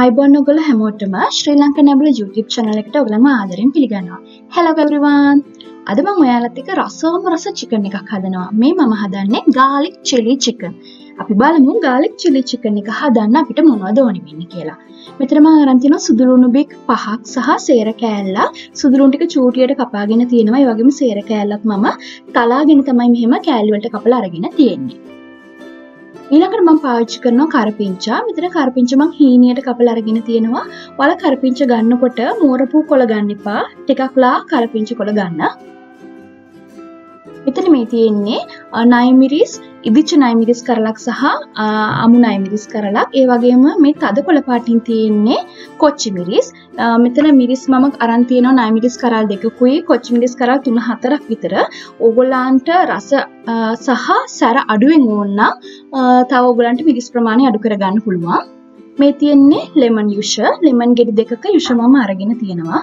අයිබොන් ඔගොල හැමෝටම ශ්‍රී Lanka නැබල YouTube channel එකට ඔගලම ආදරෙන් පිළිගන්නවා. Hello everyone. අද මම ඔයාලත් එක්ක රසවම රස chicken එකක් හදනවා. මේ මම හදන්නේ garlic chili chicken. අපි බලමු garlic chili chicken එක හදන්න අපිට මොනවද ඕනි වෙන්නේ කියලා. මෙතන මම අරන් තියෙනවා සුදුලුණු බික් පහක් සහ සේර කෑල්ලක්. සුදුලුණු ටික චූටියට කපාගෙන තියෙනවා. ඒ වගේම සේර කෑල්ලක් මම තලාගෙන තමයි මෙහෙම කෑලි වලට කපලා අරගෙන තියෙන්නේ. ඊළඟට මම පාවිච්චි කරනවා කරපිංචා. මෙතන කරපිංචා මං හීනියට කපලා අරගෙන තියෙනවා. ඔයාලා කරපිංචා ගන්නකොට මෝරපු කොළ ගන්න එපා. ටිකක්ලා කරපිංචා කොළ ගන්න. මෙතන මේ තියෙන්නේ නයිමිරිස් ඉදිච්ච නයිමිරිස් කරලක් සහ අමු නයිමිරිස් කරලක්. ඒ වගේම මේ තද කොළ පාටින් තියෙන්නේ කොච්චි මිරිස් මෙතන මිරිස් මම අරන් තියෙනවා නයිමිරිස් කරල් දෙකකුයි. කොච්චි මිරිස් කරල් තුන හතරක් විතර. ඕගොල්ලන්ට රස සහ සැර අඩුවෙන් ඕන්න තව ඕගොල්ලන්ට මිරිස් ප්‍රමාණය අඩු කරගන්න පුළුවන්. මේ තියෙන්නේ ලෙමන් යුෂ. ලෙමන් ගෙඩි දෙකක යුෂ මම අරගෙන තියෙනවා.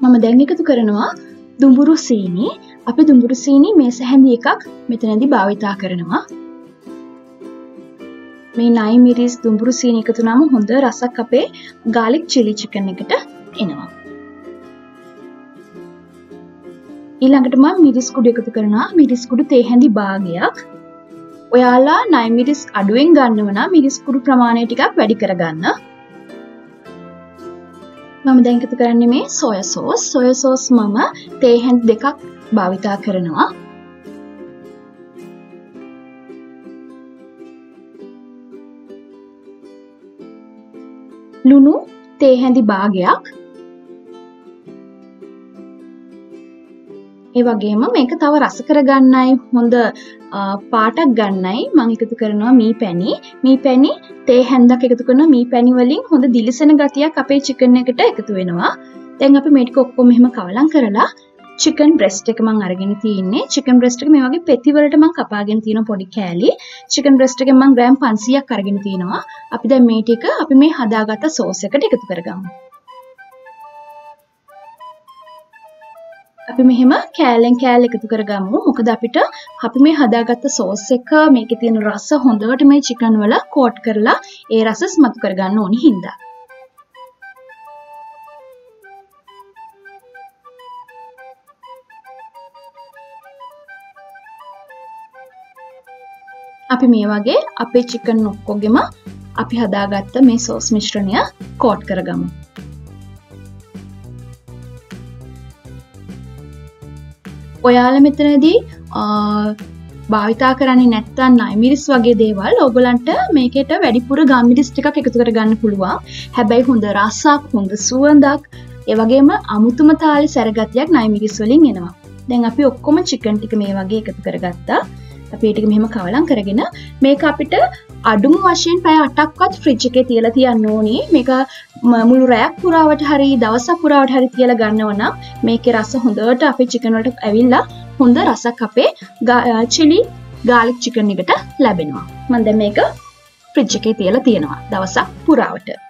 මම දැන් එකතු කරනවා දුඹුරු සීනි. අපි දුඹුරු සීනි මේ සැහැඳි එකක් මෙතනදි භාවිතා කරනවා. මේ නයි මිරිස් දුඹුරු සීනි එකතු නම් හොඳ රසක් අපේ ගාලික් චිලි චිකන් එකට එනවා. ඊළඟට මම මිරිස් කුඩු එකතු කරනවා. මිරිස් කුඩු තේ හැඳි භාගයක්. ඔයාලා නයි මිරිස් අඩුවෙන් ගන්නව නම් මිරිස් කුඩු ප්‍රමාණය ටිකක් වැඩි කරගන්න. මම දැන් එකතු කරන්නේ මේ සොය සෝස් සොය සෝස් මම තේ හැඳි දෙකක් භාවිතා කරනවා. ලුණු තේ හැඳි භාගයක්. ඒ වගේම මේක තව රස කරගන්නයි හොඳ පාටක් ගන්නයි මං එකතු කරනවා මී පැණි. මී පැණි තේ හැන්දක් එකතු කරන මී පැණි වලින් හොඳ දිලිසෙන ගතියක් අපේ චිකන් එකට එකතු වෙනවා. දැන් අපි මේ ටික ඔක්කොම මෙහෙම කවලම් කරලා චිකන් බ්‍රෙස්ට් එක මං අරගෙන තියෙන්නේ. චිකන් බ්‍රෙස්ට් එක මේ වගේ පෙති වලට මං කපාගෙන තියෙන පොඩි කෑලි. චිකන් බ්‍රෙස්ට් එකෙන් මං ග්‍රෑම් 500ක් අරගෙන තියෙනවා. අපි දැන් මේ ටික අපි මේ හදාගත්ත සෝස් එකට එකතු කරගමු. අපි මෙහෙම කෑල්ලෙන් කෑල්ල එකතු කරගමු. මොකද අපිට අපි මේ හදාගත්ත සෝස් එක මේකේ තියෙන රස හොඳට මේ චිකන් වල කෝට් කරලා ඒ රස ස්මතු කරගන්න ඕනි හින්දා. අපි මේ වගේ අපේ චිකන් ඔක්කොගෙම අපි හදාගත්ත මේ සෝස් මිශ්‍රණය කෝට් කරගමු. ඔයාල මෙතනදී භාවිතා කරන්නේ නැත්තන් නයිමිරිස් වගේ දේවල් ඔගලන්ට මේකට වැඩිපුර ගම්මිරිස් ටිකක් එකතු කරගන්න පුළුවන්. හැබැයි හොඳ රස්සක් හොඳ සුවන්දක් ඒවගේම අමුතුම තාලි සැරගතියක් නයිමිරිස් වලින් එනවා. දැන් අපි ඔක්කොම චිකන් ටික මේ වගේ එකතු කරගත්තා. අපිටික මෙහෙම කවලම් කරගෙන මේක අපිට අඩුම වශයෙන් පැය අටක්වත් ෆ්‍රිජ් එකේ තියලා තියන්න ඕනේ. මේක මුළු රැයක් පුරාවට හරි දවසක් පුරාවට හරි තියලා ගන්නව නම් මේකේ රස හොඳට අපේ චිකන් වලට ඇවිල්ලා හොඳ රසක් අපේ චිලි ගාලික් චිකන් එකට ලැබෙනවා. මම දැන් මේක ෆ්‍රිජ් එකේ තියලා තියෙනවා. දවසක් පුරාවට.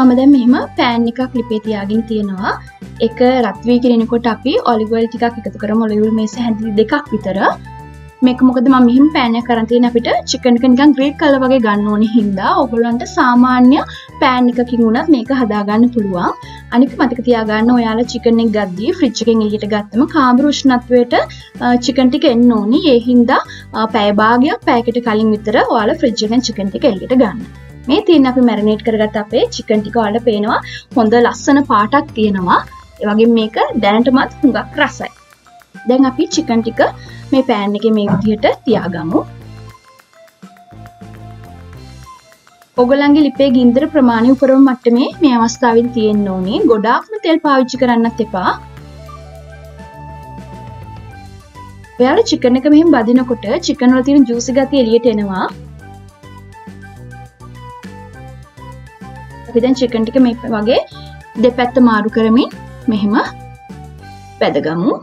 මම දැන් මෙහෙම පෑන් එකක් ලිපේ තියාගෙන තියෙනවා. එක රත්වී කිරෙනකොට අපි ඔලිවල් ටිකක් එකතු කරමු. ඔලිවල් මේස හැඳි දෙකක් විතර. මේක මොකද මම මෙහිම පෑනය කරන් තියෙන අපිට චිකන් එක නිකන් ග්‍රේට් කලර් වගේ ගන්න ඕනේ හින්දා. ඔයගොල්ලන්ට සාමාන්‍ය පෑන් එකකින් උනත් මේක හදාගන්න පුළුවන්. අනික මතක තියාගන්න ඔයාලා චිකන් එක ගද්දී ෆ්‍රිජ් එකෙන් එළියට ගත්තම කාමර උෂ්ණත්වයට චිකන් ටික එන්න ඕනි. ඒ හින්දා පැය භාගයක් පැයකට කලින් විතර ඔයාලා ෆ්‍රිජ් එකෙන් චිකන් ටික එළියට ගන්න. මේ තියෙන අපි මැරිනේට් කරගත්ත අපේ චිකන් ටික ඔයාලට පේනවා. හොඳ ලස්සන පාටක් තියෙනවා. වගේ මේක දැනටමත් හුඟක් රසයි. දැන් අපි චිකන් ටික මේ පෑන් එක මේ විදිහට තියාගමු. ඔගලන්ගේ ලිපේ ගින්දර ප්‍රමාණය උපරම මට්ටමේ මේ අවස්ථාවෙන් තියෙන්න ඕනේ. ගොඩාක්ම තෙල් පාවිච්චි කරන්නත් එපා. ඔයාලා චිකන් එක මෙහෙම බදිනකොට චිකන් වල තියෙන ජූසි ගතිය එළියට එනවා. අපි දැන් චිකන් ටික මේ වගේ දෙපැත්ත මාරු කරමින් මෙහෙම වැදගමු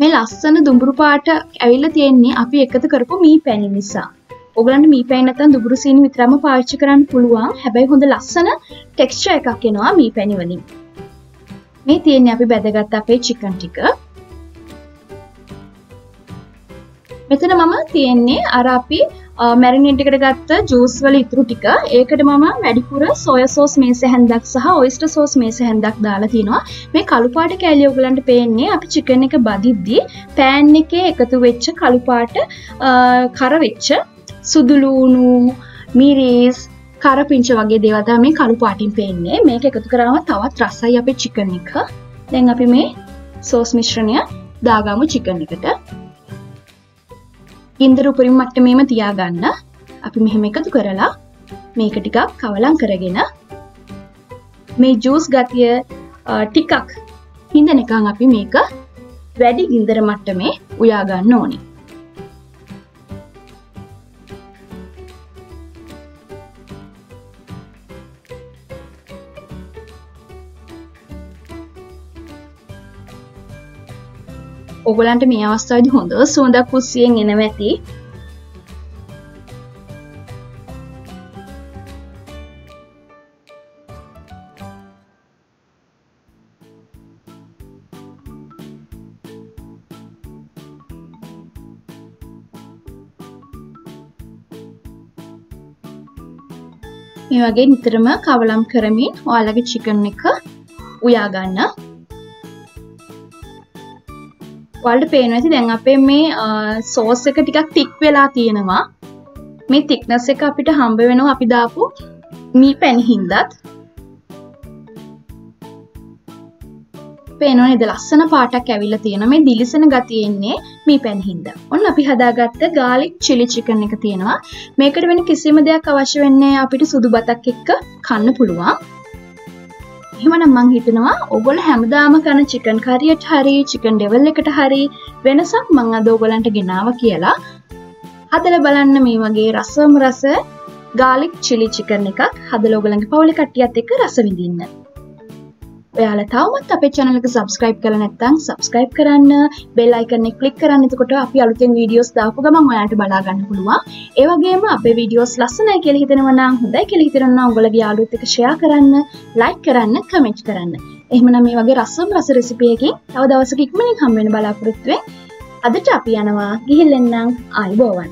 මේ ලස්සන දුඹුරු පාට ඇවිල්ල තියෙන්නේ අපි එකතු කරපු මී පැණි නිසා ඔගලන්ට මී පැන් නැත්නම් දුබුරු සීනි විතරම පාවිච්චි කරන්න පුළුවන්. හැබැයි හොඳ ලස්සන ටෙක්ස්චර් එකක් එනවා මී පැණි වලින්. මේ තියෙන්නේ අපි බැදගත් අපේ චිකන් ටික. මෙතන මම තියෙන්නේ අර අපි මැරිනේට් එකට ගත්ත ජූස් වල ඉතුරු ටික. ඒකට මම වැඩිපුර සොය සෝස් මේස හැන්දක් සහ ඔයිස්ටර් සෝස් මේස හැන්දක් දාලා තිනවා. මේ කළු පාට කෑලි ඔයගලන්ට පේන්නේ අපි චිකන් එක බදිද්දි පෑන් එකේ එකතු වෙච්ච කළු පාට කර වෙච්ච සුදු ලූණු මිරිස් කරපිංච වගේ දේවල් තමයි මේ කළු පාටින් පේන්නේ. මේක එකතු කරාම තවත් රසයි අපේ චිකන් එක. දැන් අපි මේ සෝස් මිශ්‍රණය දාගමු චිකන් එකට. ගින්දර උපරිම මට්ටමේම තියාගන්න. අපි මෙහෙම එකතු කරලා මේක ටිකක් කවලං කරගෙන මේ ජූස් ගතිය ටිකක් හිඳනකං අපි මේක වැඩි ගින්දර මට්ටමේ උයාගන්න ඕනි. ඔගලන්ට මේ අවස්ථාවදි හොඳ සුවඳක් කුස්සියෙන් එනව ඇති මේ වගේ නිතරම කවලම් කරමින් ඔයාලගේ චිකන් එක උයාගන්න වලට පේන ඇති දැන් අපේ මේ සෝස් එක ටිකක් තික් වෙලා තියෙනවා මේ තික්නස් එක අපිට හම්බ වෙනවා අපි දාපු මී පැණිහින්දත් පේනවා නේද ලස්සන පාටක් ඇවිල්ලා තියෙන මේ දිලිසෙන ගතියෙන්නේ මේ පැණිහින්ද. ඔන්න අපි හදාගත්ත ගාලික් චිලි චිකන් එක තියෙනවා. මේකට වෙන කිසිම දෙයක් අවශ්‍ය වෙන්නේ අපිට සුදු බතක් එක්ක කන්න පුළුවන්. එහෙමනම් මං හිතනවා ඔගොල්ලෝ හැමදාම කන චිකන් කරියට හරි චිකන් ඩෙවල් එකට හරි වෙනසක් මං අද ඔයගලන්ට ගෙනාව කියලා හදලා බලන්න මේ වගේ රසම රස ගාලික් චිලි චිකන් එකක් හදලා ඔයගලන්ගේ පවුලේ කට්ටියත් එක්ක රස විඳින්න. ඔයාලා තවමත් අපේ channel එක subscribe කරලා නැත්නම් subscribe කරන්න bell icon එක click කරන්න. එතකොට අපි අලුතෙන් videos දාපු ගමන් ඔයාලට බලා ගන්න පුළුවන්. ඒ වගේම අපේ videos ලස්සනයි කියලා හිතෙනවා නම් හොඳයි කියලා හිතෙනවා නම් ඔයගොල්ලෝගේ යාළුවොත් එක්ක share කරන්න like කරන්න comment කරන්න. එහෙමනම් මේ වගේ රසම් රස රෙසිපි එකකින් තව දවසක ඉක්මනින් හම්බ වෙන බලාපොරොත්තු වෙන්න අදට අපි යනවා. ගිහින් එන්නම් ආයිබෝවන්.